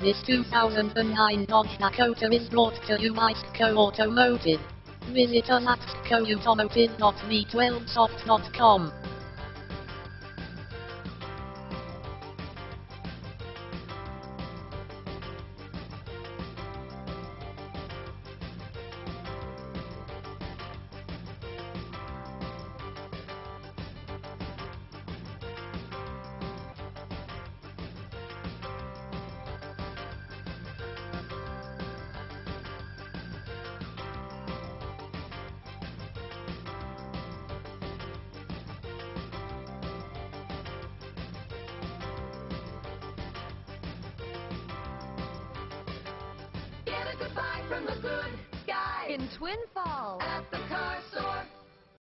This 2009 Dodge Dakota is brought to you by SKCO Automotive. Visit us at skcoautomotive.v12soft.com. In Twin Falls. at the car.